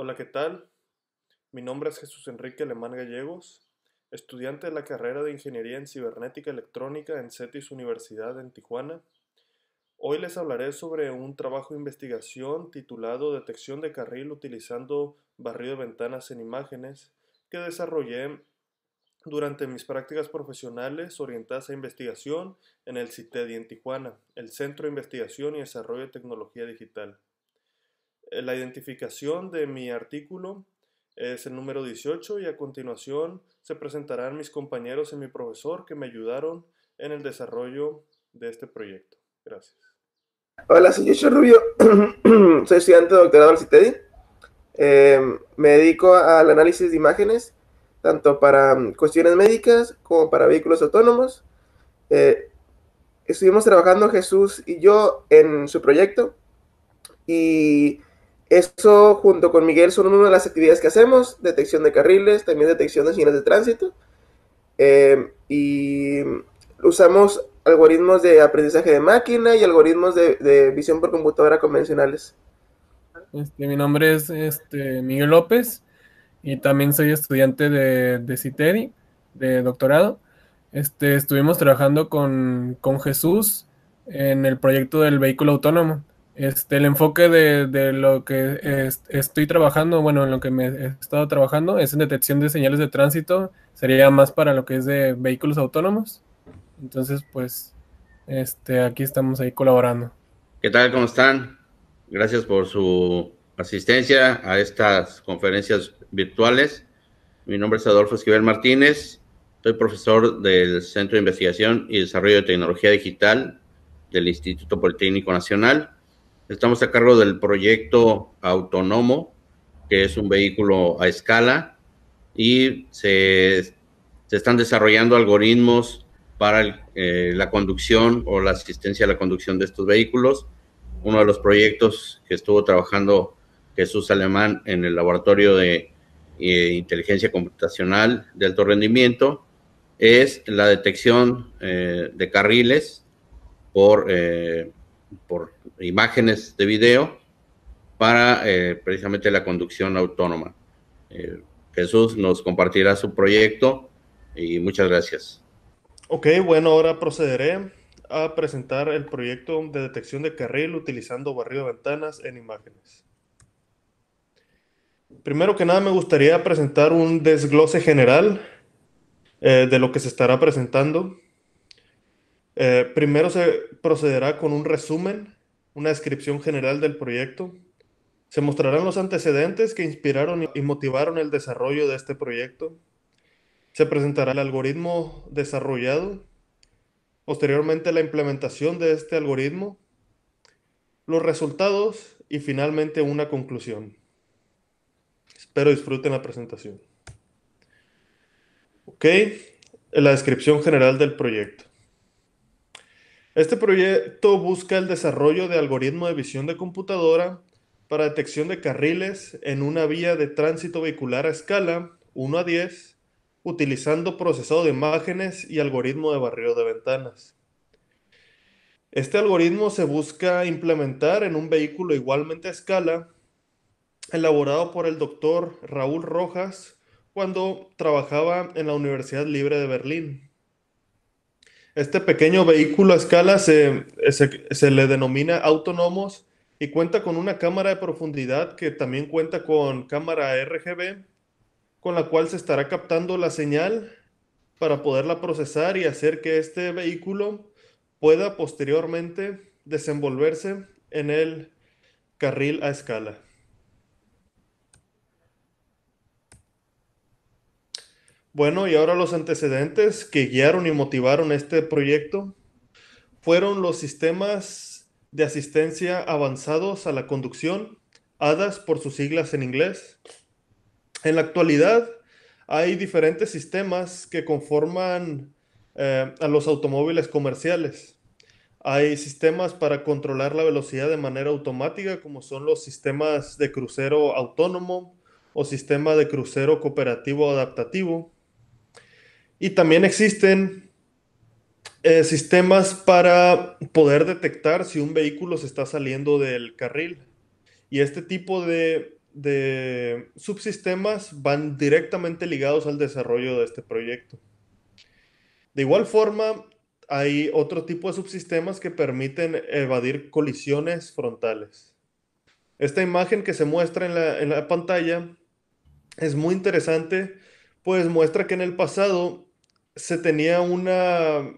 Hola, ¿qué tal? Mi nombre es Jesús Enrique Alemán Gallegos, estudiante de la carrera de Ingeniería en Cibernética Electrónica en CETIS Universidad en Tijuana. Hoy les hablaré sobre un trabajo de investigación titulado Detección de carril utilizando barrido de ventanas en imágenes que desarrollé durante mis prácticas profesionales orientadas a investigación en el CITEDI en Tijuana, el Centro de Investigación y Desarrollo de Tecnología Digital. Eh, la identificación de mi artículo es el número 18 y a continuación se presentarán mis compañeros y mi profesor que me ayudaron en el desarrollo de este proyecto. Gracias. Hola, soy Yoshio Rubio, soy estudiante de doctorado del CITEDI. Em, me dedico al análisis de imágenes, tanto para mm, cuestiones médicas como para vehículos autónomos. Eh, estuvimos trabajando Jesús y yo en su proyecto y eso junto con Miguel son una de las actividades que hacemos, detección de carriles, también detección de señales de tránsito. Eh, y usamos algoritmos de aprendizaje de máquina y algoritmos de, visión por computadora convencionales. Este, mi nombre es este, Miguel López y también soy estudiante de, de CITERI, de doctorado. Este, estuvimos trabajando con, con Jesús en el proyecto del vehículo autónomo. Este, el enfoque de, lo que estoy trabajando, bueno, en lo que me he estado trabajando es en detección de señales de tránsito, sería más para lo que es de vehículos autónomos. Entonces, pues, este, aquí estamos ahí colaborando. ¿Qué tal? ¿Cómo están? Gracias por su asistencia a estas conferencias virtuales. Mi nombre es Adolfo Esquivel Martínez, soy profesor del Centro de Investigación y Desarrollo de Tecnología Digital del Instituto Politécnico Nacional Estamos a cargo del proyecto autónomo, que es un vehículo a escala, y se, están desarrollando algoritmos para eh, la conducción o la asistencia a la conducción de estos vehículos. Uno de los proyectos que estuvo trabajando Jesús Alemán en el laboratorio de eh, inteligencia computacional de alto rendimiento es la detección eh, de carriles por por imágenes de video para eh, precisamente la conducción autónoma. Eh, Jesús nos compartirá su proyecto y muchas gracias. Ok, bueno, ahora procederé a presentar el proyecto de detección de carril utilizando barrido de ventanas en imágenes. Primero que nada me gustaría presentar un desglose general eh, de lo que se estará presentando. Primero se procederá con un resumen, una descripción general del proyecto. Se mostrarán los antecedentes que inspiraron y motivaron el desarrollo de este proyecto. Se presentará el algoritmo desarrollado. Posteriormente la implementación de este algoritmo. Los resultados y finalmente una conclusión. Espero disfruten la presentación. Ok, la descripción general del proyecto. Este proyecto busca el desarrollo de algoritmos de visión de computadora para detección de carriles en una vía de tránsito vehicular a escala 1 a 10, utilizando procesado de imágenes y algoritmo de barrio de ventanas. Este algoritmo se busca implementar en un vehículo igualmente a escala, elaborado por el doctor Raúl Rojas cuando trabajaba en la Universidad Libre de Berlín. Este pequeño vehículo a escala se, le denomina autónomos y cuenta con una cámara de profundidad que también cuenta con cámara RGB, con la cual se estará captando la señal para poderla procesar y hacer que este vehículo pueda posteriormente desenvolverse en el carril a escala. Bueno, y ahora los antecedentes que guiaron y motivaron este proyecto fueron los sistemas de asistencia avanzados a la conducción, ADAS por sus siglas en inglés. En la actualidad hay diferentes sistemas que conforman eh, a los automóviles comerciales. Hay sistemas para controlar la velocidad de manera automática, como son los sistemas de crucero autónomo o sistema de crucero cooperativo adaptativo. Y también existen eh, sistemas para poder detectar si un vehículo se está saliendo del carril. Y este tipo de de subsistemas van directamente ligados al desarrollo de este proyecto. De igual forma, hay otro tipo de subsistemas que permiten evadir colisiones frontales. Esta imagen que se muestra en la, en la pantalla es muy interesante, pues muestra que en el pasado se tenía una,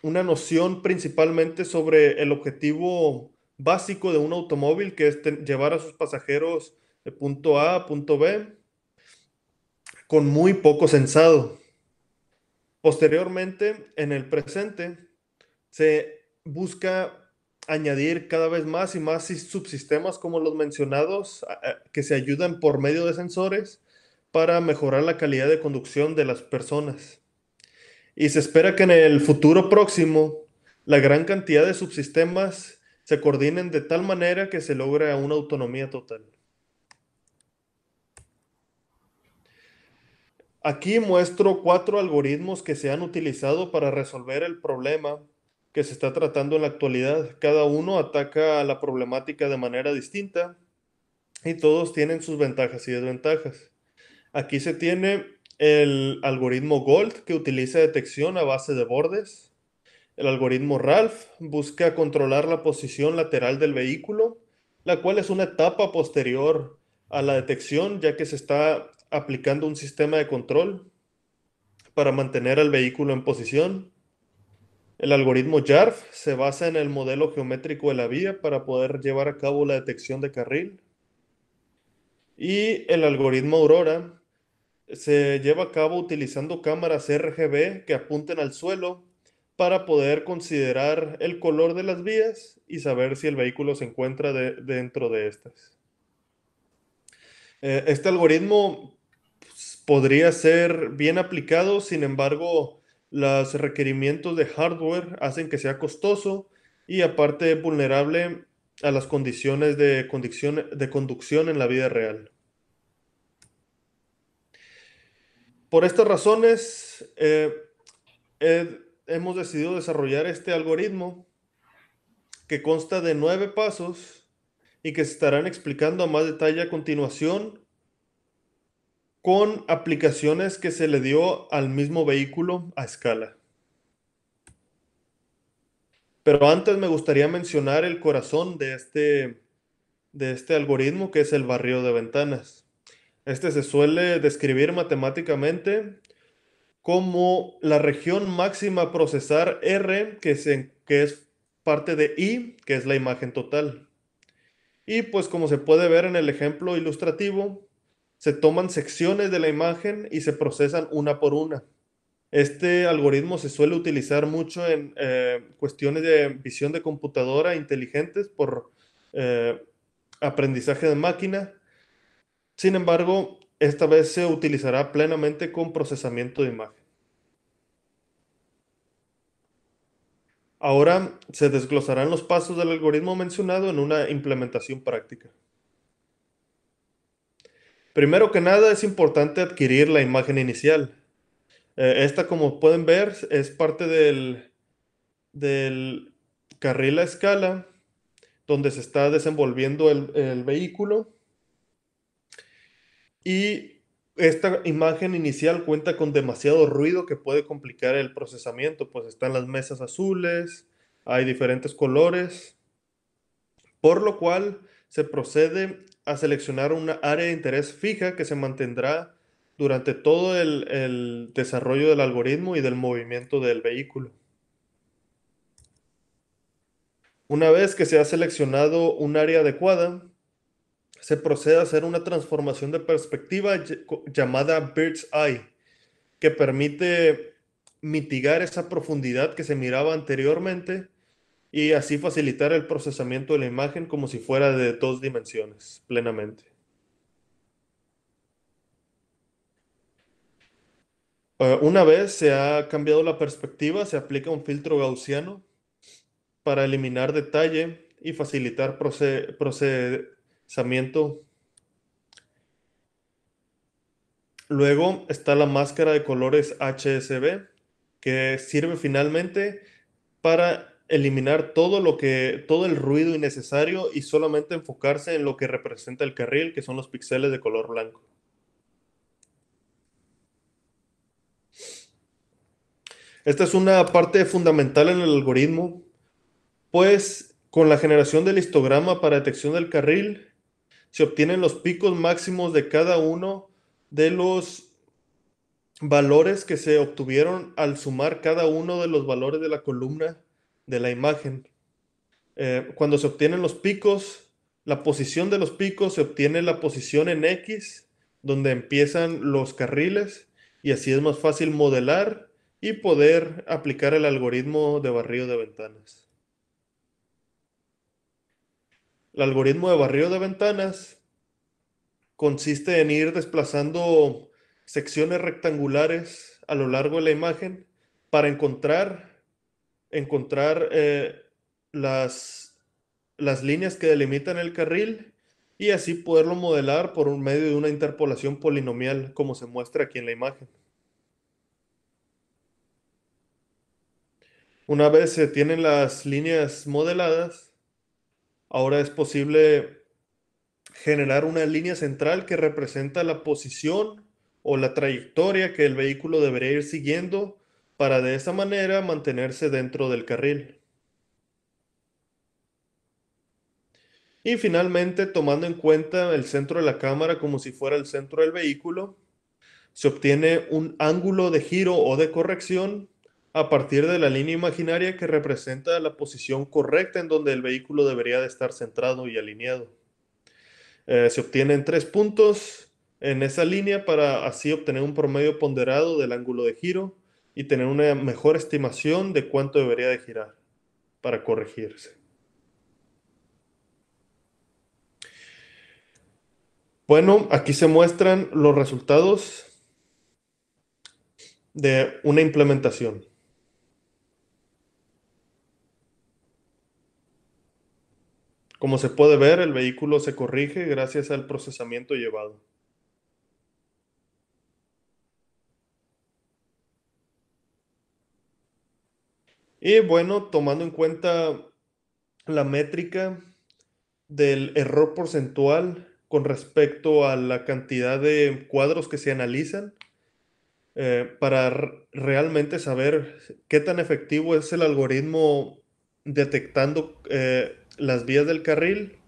una noción principalmente sobre el objetivo básico de un automóvil, que es llevar a sus pasajeros de punto A a punto B, con muy poco sensado. Posteriormente, en el presente, se busca añadir cada vez más y más subsistemas como los mencionados que se ayudan por medio de sensores para mejorar la calidad de conducción de las personas. Y se espera que en el futuro próximo la gran cantidad de subsistemas se coordinen de tal manera que se logre una autonomía total. Aquí muestro cuatro algoritmos que se han utilizado para resolver el problema que se está tratando en la actualidad. Cada uno ataca la problemática de manera distinta y todos tienen sus ventajas y desventajas. Aquí se tiene el algoritmo Gold que utiliza detección a base de bordes. El algoritmo Ralph busca controlar la posición lateral del vehículo, la cual es una etapa posterior a la detección ya que se está aplicando un sistema de control para mantener al vehículo en posición. El algoritmo JARF se basa en el modelo geométrico de la vía para poder llevar a cabo la detección de carril. Y el algoritmo Aurora se lleva a cabo utilizando cámaras RGB que apunten al suelo para poder considerar el color de las vías y saber si el vehículo se encuentra dentro de estas. Eh, este algoritmo pues, podría ser bien aplicado, sin embargo, los requerimientos de hardware hacen que sea costoso y aparte vulnerable a las condiciones de conducción en la vida real. Por estas razones, eh, hemos decidido desarrollar este algoritmo que consta de nueve pasos y que se estarán explicando a más detalle a continuación con aplicaciones que se le dio al mismo vehículo a escala. Pero antes me gustaría mencionar el corazón de este, de este algoritmo, que es el barrio de ventanas. Este se suele describir matemáticamente como la región máxima a procesar R, que, que es parte de I, que es la imagen total. Y pues como se puede ver en el ejemplo ilustrativo, se toman secciones de la imagen y se procesan una por una. Este algoritmo se suele utilizar mucho en eh, cuestiones de visión de computadora inteligentes por eh, aprendizaje de máquina sin embargo, esta vez se utilizará plenamente con procesamiento de imagen. Ahora se desglosarán los pasos del algoritmo mencionado en una implementación práctica. Primero que nada es importante adquirir la imagen inicial. Eh, esta, como pueden ver, es parte del, del carril a escala donde se está desenvolviendo el vehículo y esta imagen inicial cuenta con demasiado ruido que puede complicar el procesamiento, pues están las mesas azules, hay diferentes colores, por lo cual se procede a seleccionar una área de interés fija que se mantendrá durante todo el, el desarrollo del algoritmo y del movimiento del vehículo. Una vez que se ha seleccionado un área adecuada, se procede a hacer una transformación de perspectiva llamada Bird's Eye, que permite mitigar esa profundidad que se miraba anteriormente y así facilitar el procesamiento de la imagen como si fuera de dos dimensiones plenamente. Eh, una vez se ha cambiado la perspectiva, se aplica un filtro gaussiano para eliminar detalle y facilitar Luego está la máscara de colores HSB, que sirve finalmente para eliminar todo lo que, todo el ruido innecesario y solamente enfocarse en lo que representa el carril, que son los píxeles de color blanco. Esta es una parte fundamental en el algoritmo, pues con la generación del histograma para detección del carril, se obtienen los picos máximos de cada uno de los valores que se obtuvieron al sumar cada uno de los valores de la columna de la imagen. Eh, cuando se obtienen los picos, la posición de los picos se obtiene la posición en X, donde empiezan los carriles, y así es más fácil modelar y poder aplicar el algoritmo de barrido de ventanas. El algoritmo de barrido de ventanas consiste en ir desplazando secciones rectangulares a lo largo de la imagen para encontrar, encontrar eh, las, las líneas que delimitan el carril y así poderlo modelar por medio de una interpolación polinomial como se muestra aquí en la imagen. Una vez se tienen las líneas modeladas, ahora es posible generar una línea central que representa la posición o la trayectoria que el vehículo debería ir siguiendo para de esa manera mantenerse dentro del carril. Y finalmente, tomando en cuenta el centro de la cámara como si fuera el centro del vehículo, se obtiene un ángulo de giro o de corrección a partir de la línea imaginaria que representa la posición correcta en donde el vehículo debería de estar centrado y alineado. Eh, se obtienen tres puntos en esa línea para así obtener un promedio ponderado del ángulo de giro y tener una mejor estimación de cuánto debería de girar para corregirse. Bueno, aquí se muestran los resultados de una implementación. Como se puede ver, el vehículo se corrige gracias al procesamiento llevado. Y bueno, tomando en cuenta la métrica del error porcentual con respecto a la cantidad de cuadros que se analizan, eh, para realmente saber qué tan efectivo es el algoritmo detectando eh, las vías del carril.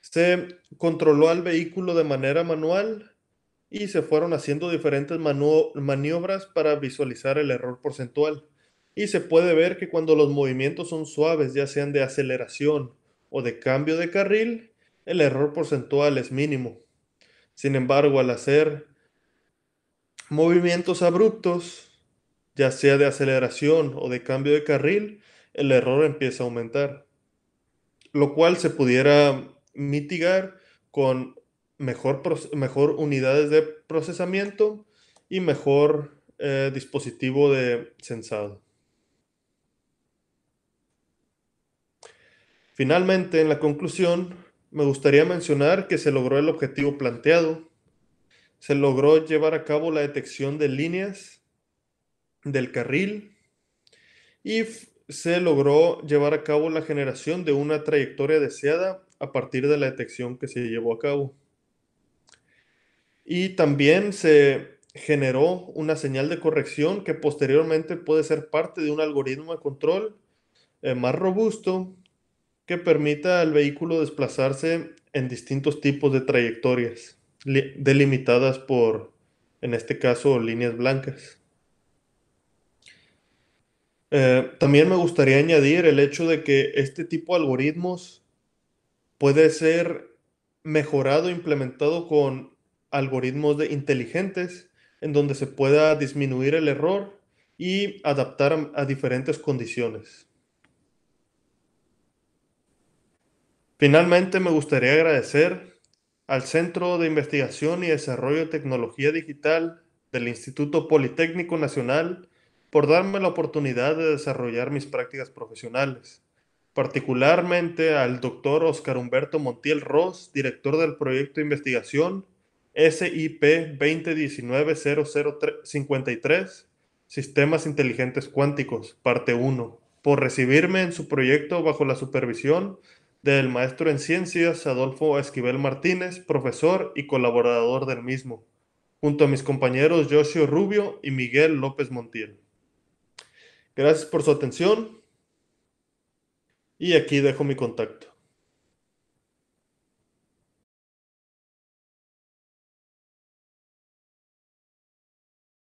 Se controló al vehículo de manera manual y se fueron haciendo diferentes maniobras para visualizar el error porcentual. Y se puede ver que cuando los movimientos son suaves, ya sean de aceleración o de cambio de carril, el error porcentual es mínimo. Sin embargo, al hacer movimientos abruptos, ya sea de aceleración o de cambio de carril, el error empieza a aumentar, lo cual se pudiera mitigar con mejor, mejor unidades de procesamiento y mejor eh, dispositivo de sensado. Finalmente, en la conclusión, me gustaría mencionar que se logró el objetivo planteado. Se logró llevar a cabo la detección de líneas del carril y se logró llevar a cabo la generación de una trayectoria deseada a partir de la detección que se llevó a cabo. Y también se generó una señal de corrección que posteriormente puede ser parte de un algoritmo de control eh, más robusto que permita al vehículo desplazarse en distintos tipos de trayectorias delimitadas por, en este caso, líneas blancas. Eh, también me gustaría añadir el hecho de que este tipo de algoritmos puede ser mejorado, implementado con algoritmos de inteligentes en donde se pueda disminuir el error y adaptar a, diferentes condiciones. Finalmente, me gustaría agradecer al Centro de Investigación y Desarrollo de Tecnología Digital del Instituto Politécnico Nacional por darme la oportunidad de desarrollar mis prácticas profesionales, particularmente al doctor Oscar Humberto Montiel Ross, director del proyecto de investigación SIP 2019-0053, Sistemas Inteligentes Cuánticos, parte 1, por recibirme en su proyecto bajo la supervisión del maestro en ciencias Adolfo Esquivel Martínez, profesor y colaborador del mismo, junto a mis compañeros Joshua Rubio y Miguel López Montiel. Gracias por su atención y aquí dejo mi contacto.